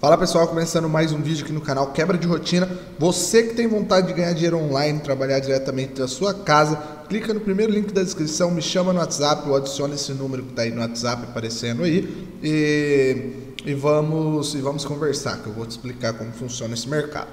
Fala pessoal, começando mais um vídeo aqui no canal Quebra de Rotina. Você que tem vontade de ganhar dinheiro online, trabalhar diretamente da sua casa, clica no primeiro link da descrição, me chama no WhatsApp ou adiciona esse número que está aí no WhatsApp aparecendo aí e, e, vamos, e vamos conversar, que eu vou te explicar como funciona esse mercado.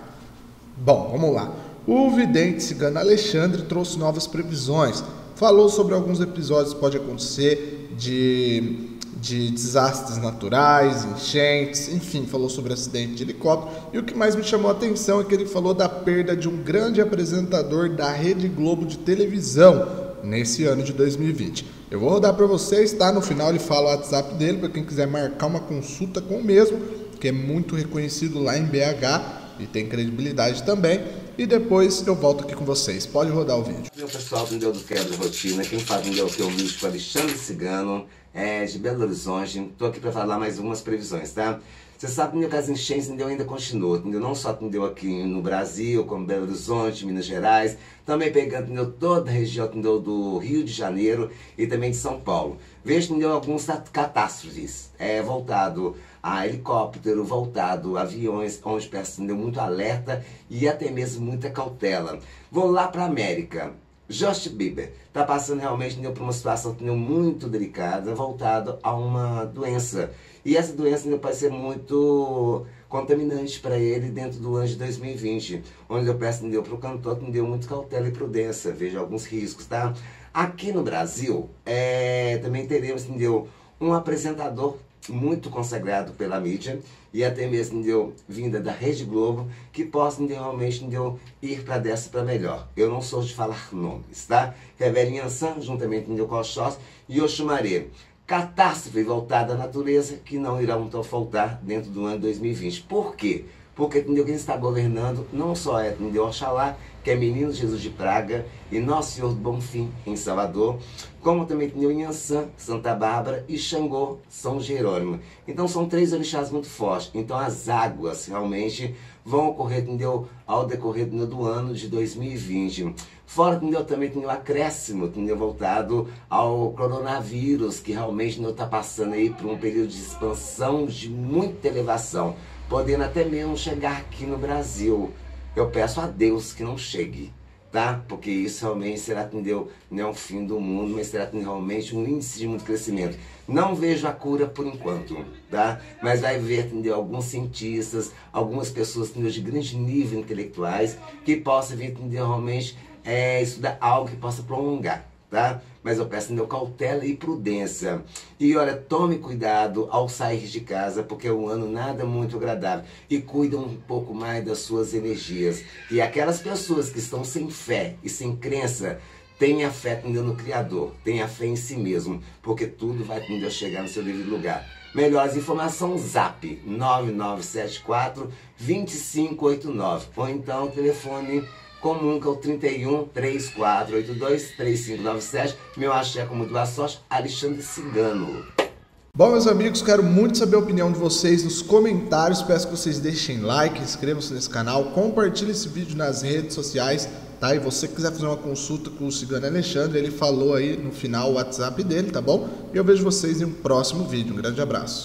Bom, vamos lá. O vidente cigano Alexandre trouxe novas previsões, falou sobre alguns episódios que pode acontecer de de desastres naturais, enchentes, enfim, falou sobre acidente de helicóptero. E o que mais me chamou a atenção é que ele falou da perda de um grande apresentador da Rede Globo de televisão nesse ano de 2020. Eu vou rodar para vocês, tá? No final ele fala o WhatsApp dele para quem quiser marcar uma consulta com o mesmo, que é muito reconhecido lá em BH e tem credibilidade também. E depois eu volto aqui com vocês. Pode rodar o vídeo. Meu pessoal do Deus do Quebra Rotina, quem faz o que místico Alexandre Cigano é, de Belo Horizonte. Estou aqui para falar mais algumas previsões, tá? Você sabe que as enchentes entendeu, ainda continuou, entendeu? Não só entendeu aqui no Brasil, como Belo Horizonte, Minas Gerais, também pegando entendeu, toda a região entendeu, do Rio de Janeiro e também de São Paulo. Vejo entendeu, alguns catástrofes é, voltado a helicóptero, voltado a aviões, onde peço entendeu, muito alerta e até mesmo muita cautela. Vou lá para a América. Justin Bieber está passando realmente por uma situação muito delicada, voltado a uma doença. E essa doença pode ser muito contaminante para ele dentro do ano de 2020, onde eu peço para o cantor que deu muito cautela e prudência, veja alguns riscos, tá? Aqui no Brasil, é, também teremos, entendeu, um apresentador muito consagrado pela mídia e até mesmo deu vinda da Rede Globo que possam realmente deu ir para dessa para melhor. Eu não sou de falar nomes, tá? Reverem Ansan, juntamente com o Cochós e Oxumaré. Catástrofe voltada à natureza que não irão então faltar dentro do ano 2020. Por quê? Porque quem está governando não só é entendeu, Oxalá, que é Menino Jesus de Praga, e Nosso Senhor do Bonfim, em Salvador, como também entendeu, Inhansã, Santa Bárbara, e Xangô, São Jerônimo. Então são três orixás muito fortes. Então as águas realmente vão ocorrer entendeu, ao decorrer entendeu, do ano de 2020. Fora entendeu, também tem o acréscimo entendeu, voltado ao coronavírus, que realmente está passando aí por um período de expansão de muita elevação podendo até mesmo chegar aqui no Brasil. Eu peço a Deus que não chegue, tá? Porque isso realmente será, entendeu? Não é o fim do mundo, mas será realmente um índice de muito crescimento. Não vejo a cura por enquanto, tá? Mas vai ver, entendeu? Alguns cientistas, algumas pessoas, entendeu? De grande nível intelectuais, que possam vir, entendeu? Realmente é, estudar algo que possa prolongar tá? Mas eu peço entendeu, cautela e prudência. E olha, tome cuidado ao sair de casa, porque é um ano nada muito agradável. E cuida um pouco mais das suas energias. E aquelas pessoas que estão sem fé e sem crença, tenha fé no Criador, tenha fé em si mesmo, porque tudo vai entendeu, chegar no seu devido lugar. Melhores informações, zap 9974 2589 ou então telefone é o 31 3482 3597. Meu axé com muito boa sorte, Alexandre Cigano. Bom, meus amigos, quero muito saber a opinião de vocês nos comentários. Peço que vocês deixem like, inscrevam-se nesse canal, compartilhem esse vídeo nas redes sociais, tá? E você quiser fazer uma consulta com o Cigano Alexandre, ele falou aí no final o WhatsApp dele, tá bom? E eu vejo vocês em um próximo vídeo. Um grande abraço.